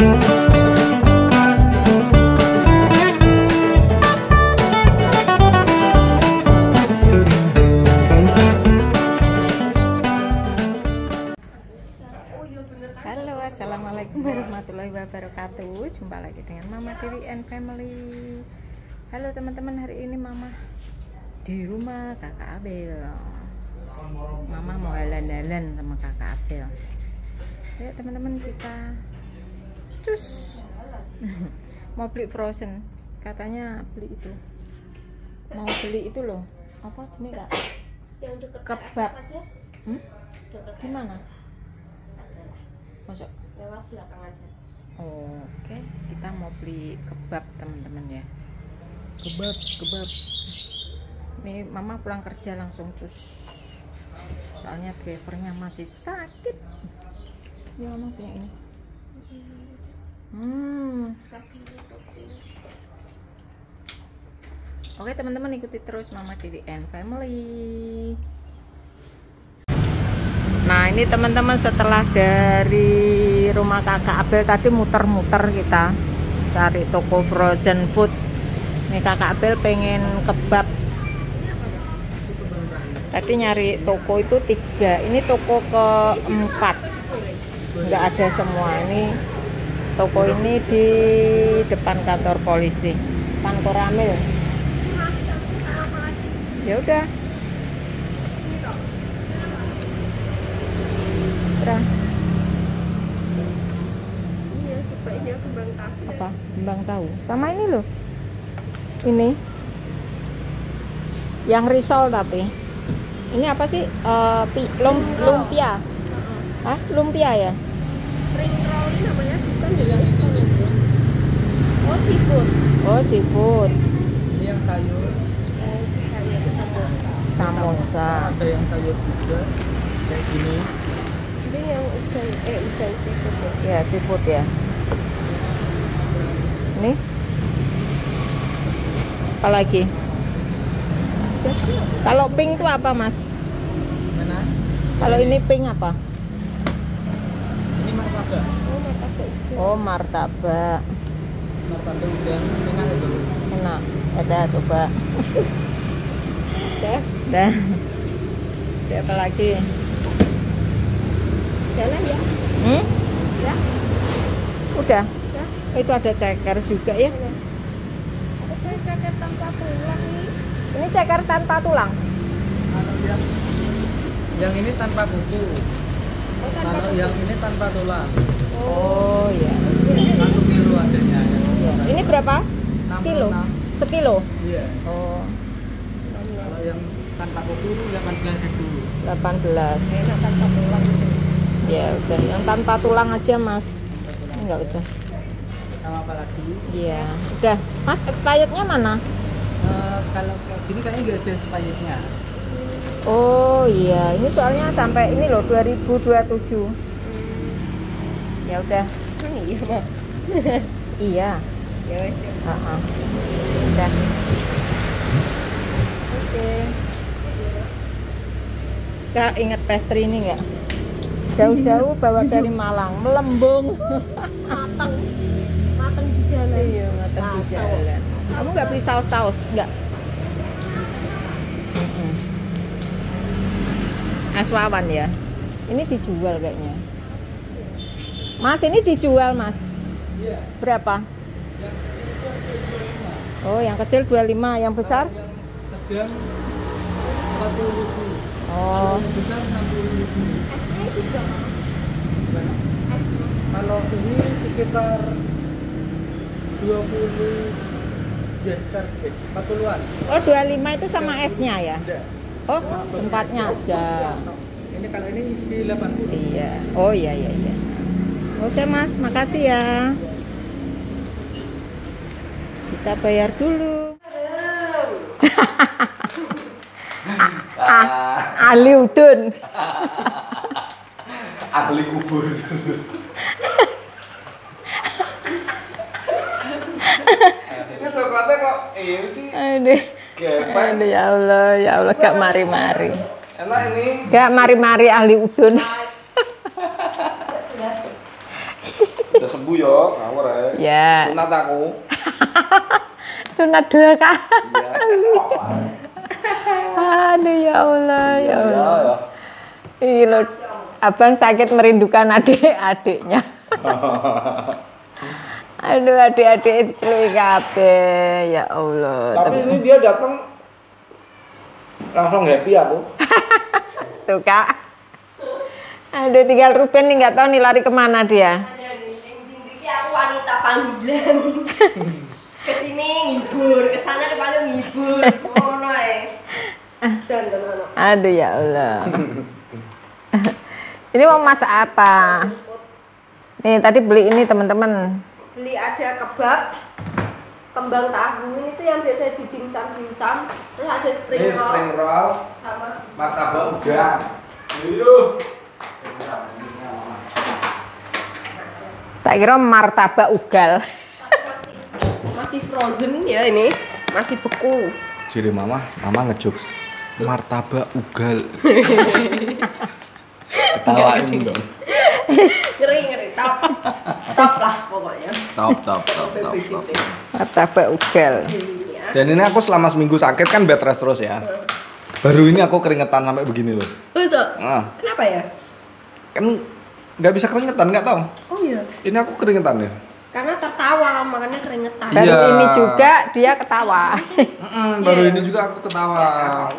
Halo, assalamualaikum warahmatullahi wabarakatuh. Jumpa lagi dengan Mama Dewi and Family. Halo teman-teman, hari ini Mama di rumah Kakak Abel. Mama mau jalan-jalan sama Kakak Abel. Ya teman-teman kita cus mau beli frozen. Katanya beli itu. Mau beli itu loh. Apa jenis kak? yang deket Kebab. Hmm? deket Di mana? KSS. Adalah. Masuk. lewat belakang aja Oh, Oke, kita mau beli kebab teman-teman ya. Kebab, kebab. Nih mama pulang kerja langsung cus. Soalnya drivernya masih sakit. Ini mama punya ini. Hmm. Oke teman-teman ikuti terus Mama and Family. Nah ini teman-teman setelah dari rumah kakak Abel tadi muter-muter kita cari toko frozen food. Nih kakak Abel pengen kebab. Tadi nyari toko itu tiga. Ini toko keempat. Nggak ada semua. Ini toko ini di depan kantor polisi. Depan Koramil. Ya? Udah. Iya supaya dia kembang tahu. Apa? Kembang tahu. Sama ini loh. Ini. Yang risol tapi. Ini apa sih? Eh, pi- lum- lumpia. ah lumpia ya spring roll ini namanya bukan ya oh seafood. Oh seafood Ini yang sayur, oh samosa. Ada yang sayur juga kayak gini. ini yang ikan eh ikan seafood ya? Ya seafood ya. Ini? Apa lagi? Kalau pink itu apa mas? Mana? kalau ini pink apa? Ini martabak. Oh martabak. Martabak udang. Enak itu. enak. Ada coba. Dah dah. Ada apa lagi? Jalan ya? Hmm? ya. Udah. Ya. Itu ada ceker juga ya. Ada jaket tanpa pulang nih. Ini ceker tanpa tulang? Yang yang ini tanpa kuku. oh tanpa Kalau yang ini tanpa tulang. oh Satu kilo adanya. Iya. ini berapa sekilo 66. sekilo Iya. oh Kalau yang tanpa kuku 18 ribu. 18 enak tanpa pulang ya udah yang tanpa tulang aja mas nggak usah Sama apa lagi? iya udah mas expirednya mana Eh, kalau gini kayaknya nggak ada expirednya. oh iya ini soalnya sampai ini loh 2027 ya udah iya mah iya ya wes ya. Udah. Oke. Kak inget pastry ini nggak? Jauh-jauh bawa dari Malang, melembung. matang matang di jalan iya, matang di jalan. Kamu nggak beli saus-saus, nggak? Aswawan ya. Ini dijual kayaknya. Mas, ini dijual, Mas. Iya. Berapa? Oh, yang kecil 25, yang besar? Sedang 40 ribu. Oh, Yang besar 60 ribu. esnya juga Kalau ini sekitar 20 ya sekitar eh, 40-an. oh 25 itu sama esnya ya? Enggak. Oh, tempatnya aja. Ini kalau ini isi 80. Iya. Oh iya iya iya. Oke Mas, makasih ya. Kita bayar dulu. ah, Ali Udun. ahli kubur ini coklatnya kok ini sih Aduh. Aduh ya Allah, ya Allah gak mari-mari. enak ini Gak mari-mari ahli udun. Udah sembuh yo, ngawur ya. Ya. Sunat aku. Sunat dua kali. Iya. Aduh ya Allah, ya Ya, Allah. ya. Loh, abang sakit merindukan adik-adiknya. Aduh, adik-adik diceluki kabeh. Ya Allah. Tapi ini dia datang langsung happy aku. Tuh, Kak. Aduh, tinggal Ruben nih nggak tahu nih lari ke mana dia. Ada nih, yang tinggi aku wanita panggilan. Ke sini ngibur, ke sana dipanggil ngibur. Ngono ae. Jangan ngono. Aduh ya Allah. ini mau masak apa? Nih tadi beli ini teman-teman. Beli ada kebab, kembang tahu ini tuh yang biasa di dimsum dimsum. Terus ada spring Ini roll spring roll, sama martabak udang. Tak kira martabak ugal. masih masih frozen ya ini, masih beku. Jadi mama, mama ngejokes. Martabak ugal. Ketawain dong. Ngeri ngeri, top, top lah pokoknya. Top, top, top, top, top. Martabak ugal. Dan ini aku selama seminggu sakit kan bed rest terus ya. Baru ini aku keringetan sampai begini loh. Oh, so, Nah, kenapa ya? kan nggak bisa keringetan, nggak tahu. Oh iya, Ini aku keringetan ya. karena tertawa makanya keringetan. Baru Iya. ini juga dia ketawa. Mm-mm, baru ini juga aku ketawa.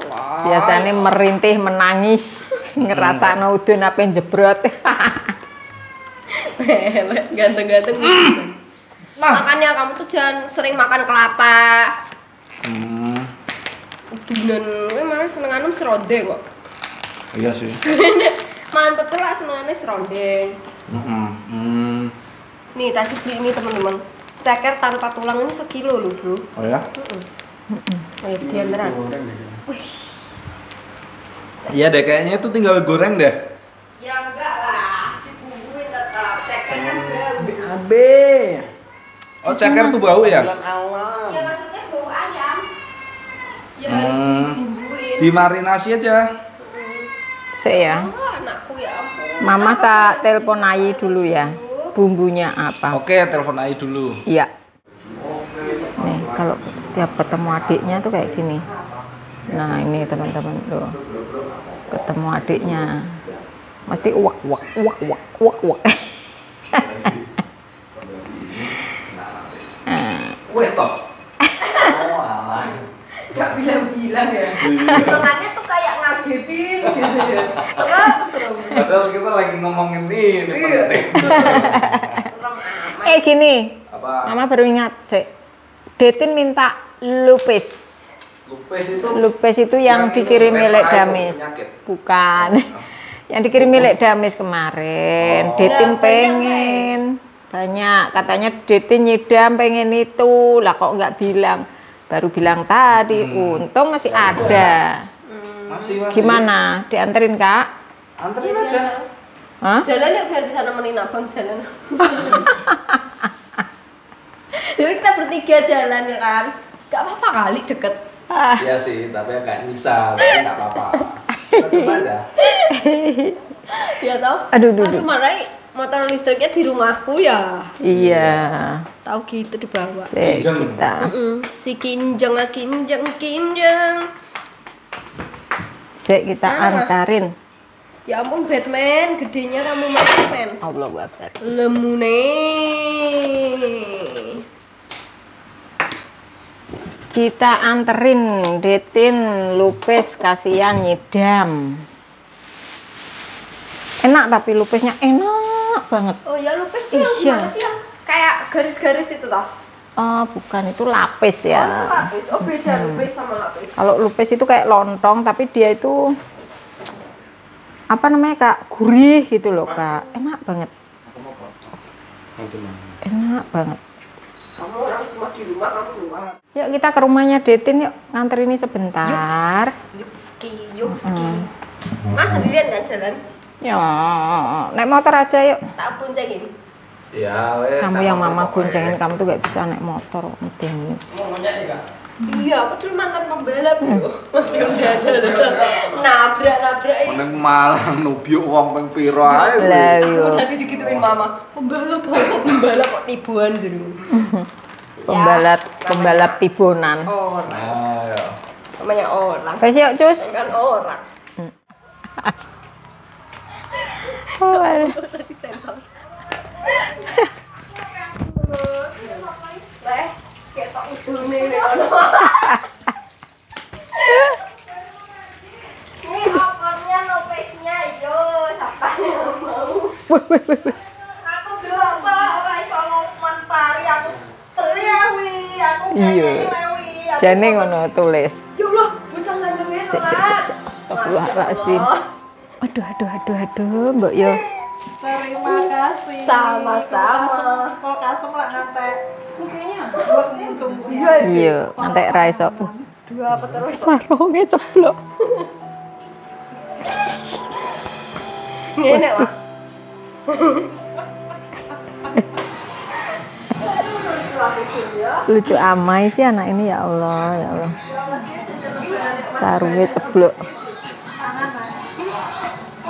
Biasanya merintih, menangis, ngerasa udun apa yang jebrot. Ganteng-ganteng. Makanya kamu tuh jangan sering makan kelapa. Hmm, Udunan, kan malah senenganmu serondeng kok. iya sih. Mangan pecel lah senengannya serondeng. Mm-mm, mm. Nih tadi beli ini teman-teman. Ceker tanpa tulang ini sekilo loh bro. Oh ya? Wih, dia beneran. Iya deh, kayaknya itu tinggal goreng deh. Ya enggak lah, dibumbuin tetap. Ceker kan bau. Abe. Oh, ceker tuh bau ya? Ya maksudnya bau ayam. Ya harus Hmm. dibumbuin. Dimarinasi aja. Sik ya. Oh, anakku ya ampun. Mama tak telepon Ayi dulu ya. Bumbunya apa? Oke, telepon Ai dulu. Iya. Nih, kalau setiap ketemu adiknya tuh kayak gini. Nah, ini teman-teman tuh. Ketemu adiknya. Mesti uak uak uak uak uak uak. Wes stop. Oh, alah. Gak bilang-bilang ya. Senengannya tuh kayak ngagetin gitu ya. Padahal kita lagi ngomongin ini Iya. eh gini, Apa? Mama baru ingat sih. Detin minta lupis. Lupis itu Lupis itu yang, Yang dikirim milik Damis. Bukan. yang dikirim milik Damis kemarin. Oh. Detin pengen. Banyak. Katanya Detin nyidam pengen itu. Lah kok nggak bilang. Baru bilang tadi. Untung masih ada. masih masih. Gimana? Dianterin kak? Anterin aja. Hah? Jalan ya biar bisa nemenin abang jalan. Jadi kita bertiga jalan ya kan. Gak apa-apa kali deket. Ah, Iya sih, tapi agak nyisa, tapi nggak apa-apa. Coba ada. Ya tau? Aduh, aduh, aduh. Marai motor listriknya di rumahku ya. iya. Tahu gitu dibawa. Sik, Kinjeng. kita. Mm-mm, si kinjeng kinjeng kinjeng. Sik, kita Mana? antarin. Ya ampun Batman, gedenya kamu Batman. Allah Akbar. Lemune. Kita anterin Detin lupis kasihan nyidam. Enak tapi lupisnya enak banget. Oh ya lupis tuh yang sih yang kayak garis-garis itu toh? Oh, bukan itu lapis Oh, itu ya. lapis. Oh beda lupis sama lapis. Kalau lupis itu kayak lontong tapi dia itu apa namanya kak? Gurih gitu loh kak. Enak banget. Enak banget. Kamu orang semua di rumah kamu luar. yuk kita ke rumahnya Detin. Yuk nganter ini sebentar. Yupski, yupski. Mas sendirian kan jalan? ya naik motor aja yuk. Tak boncengin. Iya, wes. kamu yang mama goncengin kamu tuh gak bisa naik motor penting Mau Kak? Iya, aku dulu mantan pembalap yo. Masih udah ada nabrak nabrak ini. Neng malah nubyuk wong ping piro. Lah yo. Aku tadi digituin mama, pembalap kok pembalap kok tibuan jero. Pembalap pembalap tibunan. Orang, Ah, ya. namanya orang. Wes yuk, Cus. Kan orang. Oh, alah. Tadi sensor. Leh, ketok udune nek ono. Ini opornya lopesnya yo, siapa yang mau? aku delok kok ora iso ngomentari aku teriawi aku Iya. ngewi Jane ngono tulis. Ya Allah, bocah. Aduh, aduh, aduh, aduh, Mbak yo. terima kasih Sama-sama. kok kasem lah ngantek iya Iya, ngantek ra iso. Dua apa terus? Sarunge ceblok. Ngene, Wak. Lucu amai sih anak ini ya Allah, ya Allah. Sarungnya ceblok.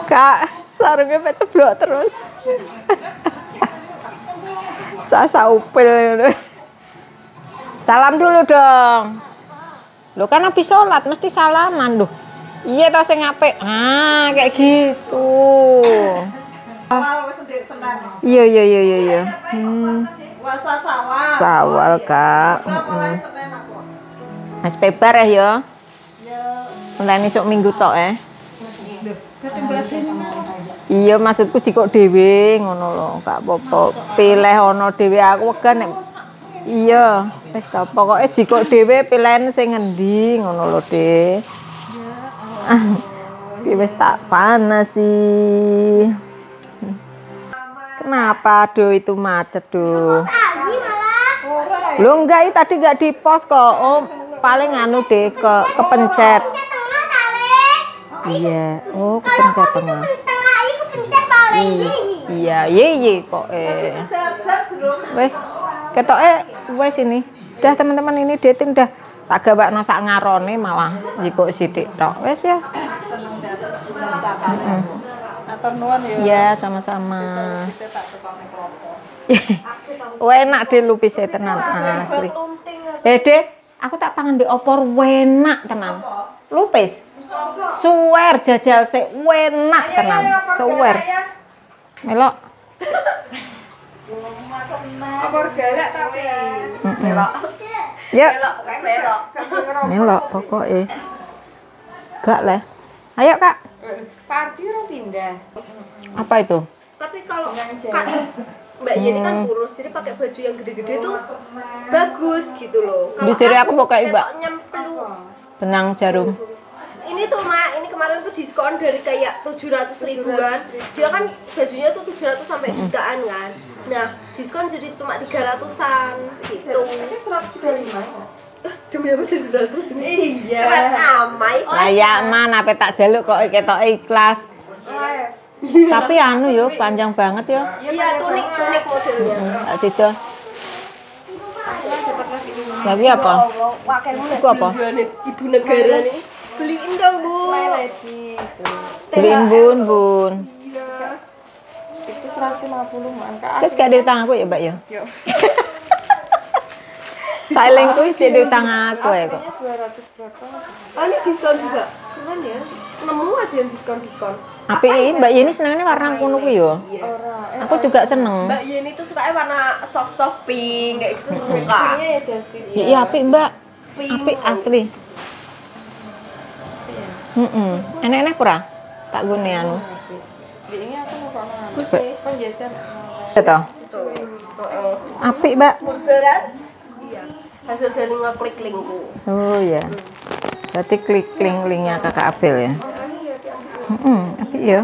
Kak, sarungnya pe ceblok terus. Casa upil. Salam dulu dong. Lo kan habis sholat mesti salaman loh. Iya tau sing apik. Ah, kayak gitu. Iya iya iya iya iya. Hmm, sawal Kak. Senin aku Mas pebar ya ya. Mulai esuk minggu tok eh. Iya maksudku jikok dhewe ngono lho, gak apa-apa. Pilih ono dhewe aku nek Iya, wis to. Pokoke jikok dhewe pilihan sing ngendi ngono lho, Dik. Iki wis tak panas sih. Kenapa aduh itu macet duh. Lo enggak tadi enggak di pos kok. Oh, paling anu deh ke kepencet. Iya. Oh, kepencet tengah. Iya, iya iya kok eh. Wes ketoke wes ini. Udah teman-teman ini dating udah tak gawakno sak ngarone malah jiko sithik tok. Wes ya. nuwun ya Iya, sama-sama. Wah, enak deh lupise tenan asli. Eh, aku tak pangan di opor enak tenan. Lupis. Suwer jajal sik enak tenan. Suwer. Melok. Opor galak tapi Melok. Ya, Melok, melok. melok pokoknya. Gak lah. Ayo, Kak. party ora pindah Apa itu? Tapi kalau Kak, Mbak Yeni kan kurus, jadi pakai baju yang gede-gede tuh bagus gitu loh. Kalau Bijare aku mau kayak Mbak. Benang jarum. Ini tuh Ma, ini kemarin tuh diskon dari kayak 700 ribuan. Dia kan bajunya tuh 700 sampai jutaan kan. Nah, diskon jadi cuma 300-an gitu. 135 Demi apa 700 ini? iya amai. Layak mana apa tak jaluk kok ketok ikhlas. Tapi anu yo panjang banget yo. Iya, tunik tunik modelnya. Tak situ. Lagi apa? Wakilmu Iku apa? Ibu negara nih. Beliin dong, Bu. Beliin bun bun. itu 150 mangka Terus gak ada utang aku ya mbak ya? Silent kuwi jadi utang aku ya kok. 200 berapa Oh, ini diskon juga. Keren ya. Nemu aja yang diskon-diskon. Tapi mbak Yeni senengnya warna kuno kuwi yo. Aku juga seneng. Mbak Yeni tuh sukanya warna soft-soft pink kayak gitu suka. ya Dusty Iya apik mbak. Pink. Apik asli. Heeh. Enak-enak pura? Tak gune anu. ini aku mau aku sih kan jajan. Heeh. Apik mbak. Muncul kan? Iya. Hasil dari ngeklik linkku. Oh ya. Berarti klik link linknya kakak Abel ya. Heeh, apik ya.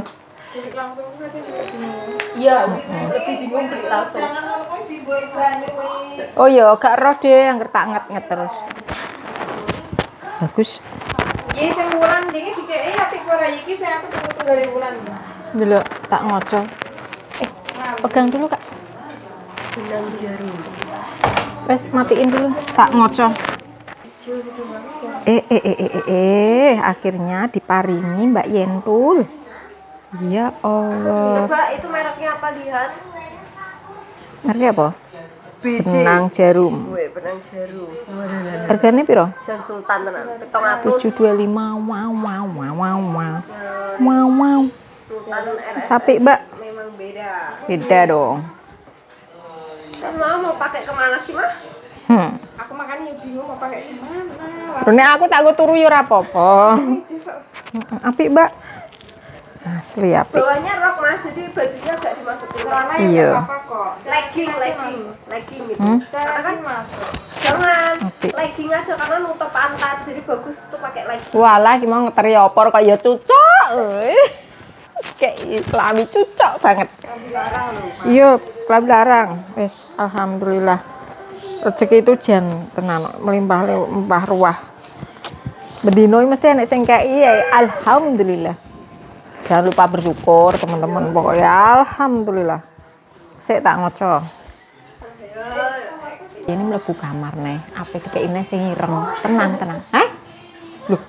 Iya, lebih bingung beli langsung. di Oh iya, gak roh deh yang kertak nget-nget terus. Bagus. Iya, sing wulan iki dikeki apik ora iki sing aku tuku dari wulan. Dulu tak ngoco. Eh, pegang dulu kak. Benang jarum. Wes matiin dulu. Tak ngoco. Eh, eh, eh, eh, eh, eh, akhirnya diparingi Mbak Yentul. Ya Allah. Coba itu mereknya apa lihat? Mereka apa? Biji. Benang jarum. Gue benang jarum. Harganya piro? Jan Sultan tenan. Petong atus 725. Wow, wow, wow, wow, wow. Wow, wow. Sultan. Sapi, Mbak. Memang beda. Beda dong. Mau mau pakai ke mana sih mah? Hmm. Aku makanya bingung mau pakai ke mana. Rene aku takut turu yo ora apa-apa. Heeh, Apik, Mbak. Asli apik. Bawahnya rok mah, jadi bajunya agak dimasukin. Celana Iya. legging, legging, legging gitu. Hmm? Karena kan masuk. Jangan Oke. legging aja karena nutup pantat, jadi bagus tuh pakai legging. Walah ki mau ngeteri opor kaya cucok. Eh. Kayak klambi cucok banget. Iya, klambi larang. Wis, alhamdulillah. Rezeki itu jan tenan melimpah melimpah ruah. Bedino iki mesti enek sing kei ya. Alhamdulillah. Jangan lupa bersyukur teman-teman pokoknya alhamdulillah. Sik tak ngoco. Ini mlebu kamar nih. Apa dikeine sing ireng. Tenang, tenang. Hah? Loh,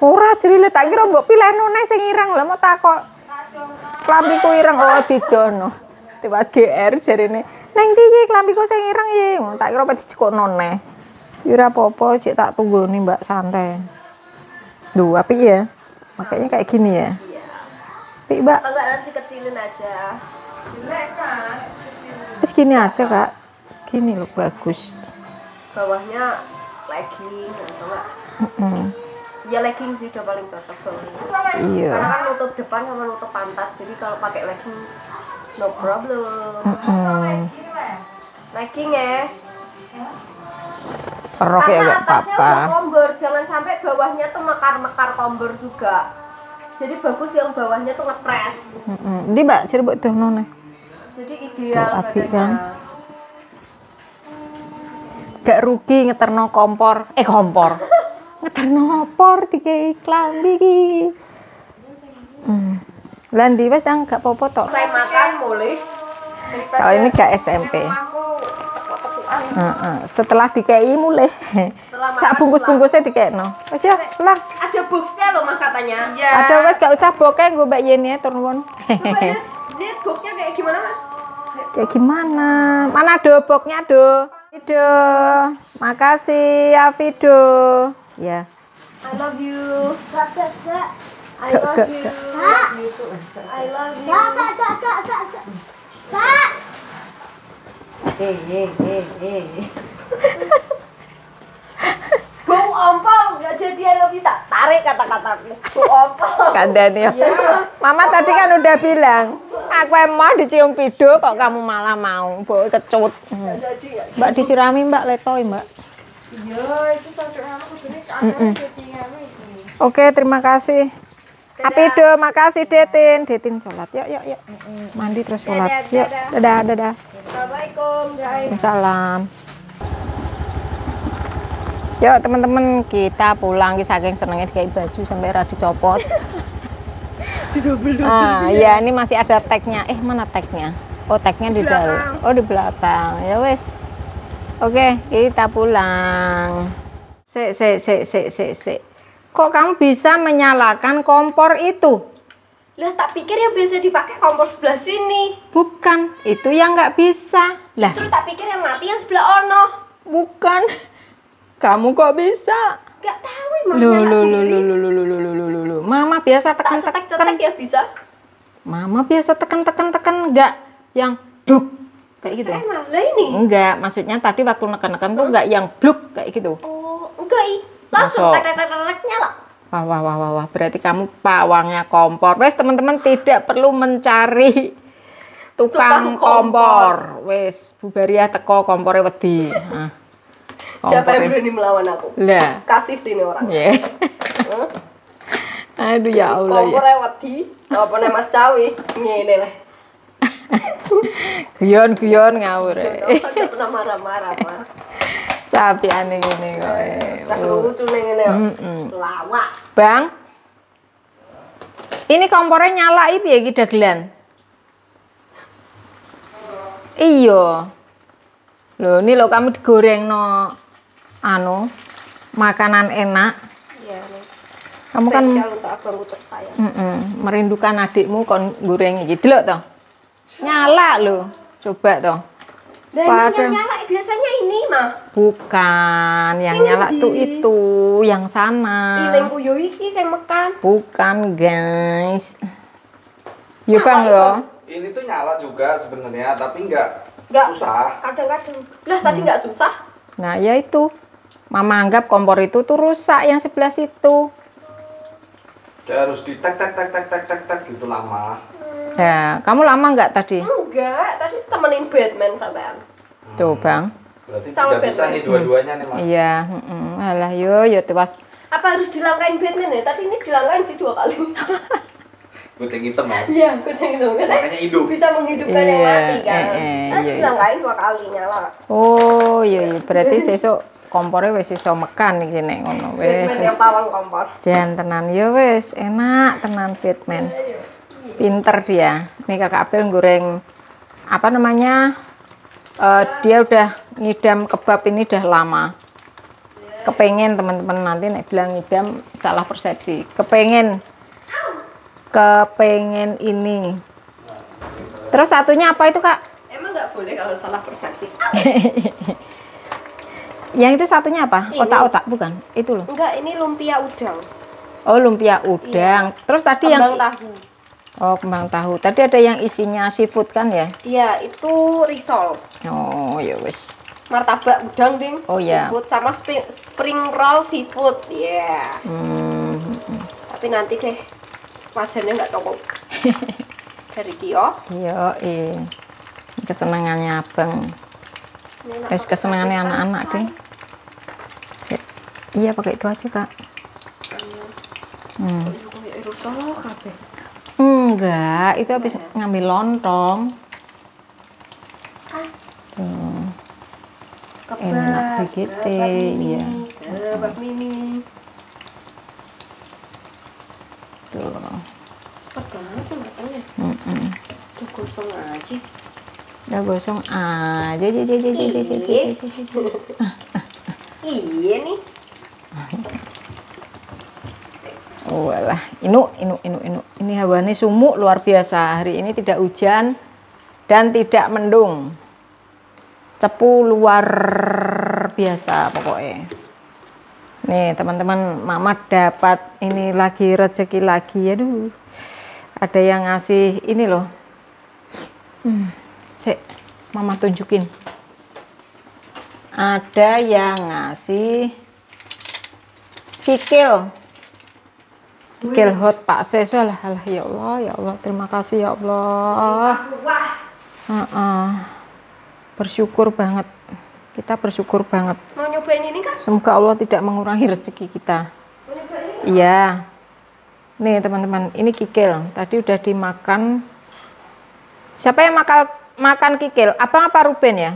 ora jere tak kira mbok pilihno nek sing ireng lha mau takok. Klambiku ireng oh didono. Tiwas GR jarine. Neng piye klambiku sing ireng? Ngono tak kira pati dicekokno neh. Ya ora apa-apa, cek tak tunggoni Mbak santai. Duh, apik ya? Makanya kayak gini ya. Apik, Mbak. Enggak nanti kecilin aja. Terus gini aja, Kak. Gini loh bagus. Bawahnya legging atau enggak? Ya legging sih udah paling cocok bawahnya. Iya. Karena kan nutup depan sama nutup pantat, jadi kalau pakai legging no problem. Mm-mm. Legging ya. Rok ya gak atasnya apa-apa. jangan sampai bawahnya tuh mekar-mekar kombor juga. Jadi bagus yang bawahnya tuh ngepres. Mm-mm. Ndi Mbak, sira mbok dono nih. Jadi ideal Tuh, badannya. kan? Gak rugi ngeterno kompor. Eh kompor. ngeterno opor dikei klambi iki. Hmm. Lah ndi wis nang gak apa-apa tok. Saya makan mulai. Kalau ini gak SMP. Heeh. Setelah dikei mulai. Setelah Sak bungkus-bungkusnya dikekno. Wis ya, lah. Ada boxnya loh mah katanya. Ada wis gak usah bokeh nggo Mbak Yeni ya turun nuwun. Coba lihat, lihat boxnya kayak gimana mah? Kayak gimana? Mana do boknya do? Fido. Makasih ya Fido. Ya. I love you. I Gak, love gak, you. gak. I love you. Bau ompong, nggak jadi I love you tak tarik kata-kataku. Bau ompong. Kandani ya. Mama tadi kan udah bilang, aku emang dicium Fido kok kamu malah mau. Bawa kecut. Hmm. Jadi ya. Mbak disirami Mbak letoi Mbak. Iya, itu sadar aku kan. Oke terima kasih. Apido, makasih Detin. Detin sholat. Yuk, yuk, yuk. Mandi terus sholat. Yuk, dadah. dadah, dadah. Assalamualaikum guys. Salam. Yuk teman-teman kita pulang ki saking senengnya kayak baju sampai ra dicopot. Ah, ya ini masih ada tagnya. Eh mana tagnya? Oh tagnya di dalam. Oh di belakang. Ya wes. Oke kita pulang. Se se se se se se. Kok kamu bisa menyalakan kompor itu? Lah tak pikir yang biasa dipakai kompor sebelah sini. Bukan, itu yang nggak bisa. Lah. Justru tak pikir yang mati yang sebelah ono. Bukan. Kamu kok bisa? Gak tahu emangnya sendiri. Mama biasa tekan-tekan. Tekan. ya bisa. Mama biasa tekan-tekan tekan nggak yang duk kayak gitu. Saya ini. Enggak, maksudnya tadi waktu neken-neken tuh nggak yang bluk kayak gitu. Oh, enggak. Langsung tek tek tek nyala. Wah, wah, wah, wah, wah. Berarti kamu pawangnya kompor. Wes, teman-teman tidak perlu mencari tukang, Tukang kompor. kompor. Wes, Bu Baria teko kompornya wedi. Nah, Siapa yang berani melawan aku? Lah, Kasih sini orang. ya. Aduh ya Allah ya. Kompornya wedi. Apa nih Mas Cawi? Ngene lah. Guyon-guyon ngawur. eh. Udah pernah marah-marah, Mas. Capiane ngene kok. eh. Cak lucu ngene. yo. Lawak. Bang. Ini kompornya nyala iki piye iki dagelan? Iya. Loh, ini lo kamu digoreng no anu makanan enak. Iya. Kamu kan Spesial untuk abangku tersayang. mm-mm, merindukan adikmu kon goreng iki. Delok toh. Nyala loh. Coba toh. Dan Pada- yang nyala biasanya ini mah. Bukan, yang nyala tuh itu, yang sana. Ilengku yo iki sing mekan. Bukan, guys. Yuk Bang yo. Ini tuh nyala juga sebenarnya, tapi nggak Nggak. susah. Kadang-kadang. Lah tadi Hmm. nggak susah. Nah, ya itu. Mama anggap kompor itu tuh rusak yang sebelah situ. Kayak harus di tek tek tek tek tek tek tek gitu lama. Ya, kamu lama nggak tadi? Enggak, tadi temenin Batman sampean. Tuh, Bang. Berarti Sama tidak bisa Batman. nih dua-duanya nih, Mas. Iya, mm-mm. alah yo yo tewas. Apa harus dilangkain Batman ya? Tadi ini dilangkain sih dua kali. Kucing hitam ya. Iya, kucing itu kan Makanya hidup. bisa menghidupkan yang Iya, mati kan. eh, eh, Kan iya, iya. dilangkain dua kali nyala. Oh, iya, iya. berarti sesuk kompornya wis iso mekan iki nek ngono wis. Batman wis. yang pawang kompor. Jan tenan yo wis, enak tenan Batman. Pinter dia. Nih Kakak Abel goreng apa namanya? Eh, dia udah ngidam kebab ini udah lama. Kepengen teman-teman nanti nek bilang ngidam salah persepsi. Kepengen kepengen ini. Terus satunya apa itu kak? Emang nggak boleh kalau salah persepsi. Yang itu satunya apa? Ini. Otak-otak bukan? Itu loh. Enggak, ini lumpia udang. Oh lumpia udang. Terus tadi Kembang yang tahu. Oh kembang tahu. Tadi ada yang isinya seafood kan ya? Iya, itu risol. Oh ya wis. Martabak udang, Ding. Oh, iya. Seafood sama spring, spring roll seafood. Iya. Hmm. Tapi nanti deh wajannya nggak cukup. Dari Tio. Yo eh. Kesenangannya abang. Wis kesenangannya anak-anak. Sip. Iya pakai itu aja kak. Hmm. Kayak risol kabeh. Enggak, itu habis ngambil lontong. Tuh. Enak begitu, iya. Kebab mini. Tuh. Cepet banget. Tuh gosong aja. Udah gosong aja, aja, aja, aja, aja, aja, aja, aja. Iya nih. Walah, inu, inu, inu, inu. Ini hawanya sumuk luar biasa. Hari ini tidak hujan dan tidak mendung. Cepu luar biasa pokoknya. Nih teman-teman, Mama dapat ini lagi rezeki lagi. Aduh, ada yang ngasih ini loh. Hmm, sik, Mama tunjukin. Ada yang ngasih kikil. Kikil hot Pak Ses. Alah, alah, ya Allah, ya Allah. Terima kasih ya Allah. Wah. Heeh. Bersyukur banget. Kita bersyukur banget. Mau nyobain ini kan? Semoga Allah tidak mengurangi rezeki kita. Iya. Nih teman-teman, ini kikil. Tadi udah dimakan. Siapa yang makan makan kikil? Abang apa Ruben ya?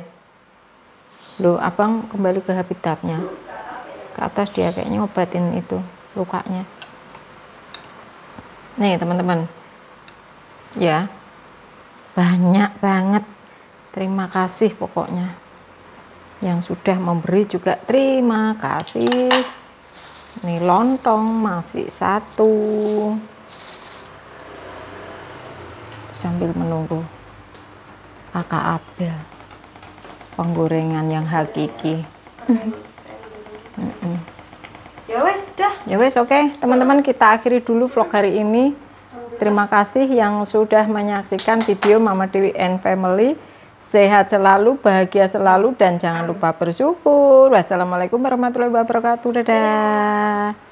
Loh, abang kembali ke habitatnya. Ke atas dia kayaknya obatin itu lukanya. Nih teman-teman. Ya. Banyak banget. Terima kasih pokoknya. Yang sudah memberi juga terima kasih. Ini lontong masih satu. Sambil menunggu kakak Abel. Penggorengan yang hakiki. Ya wes, dah. Ya wes oke, teman-teman kita akhiri dulu vlog hari ini. Terima kasih yang sudah menyaksikan video Mama Dewi and Family. Sehat selalu, bahagia selalu, dan jangan lupa bersyukur. Wassalamualaikum warahmatullahi wabarakatuh. Dadah.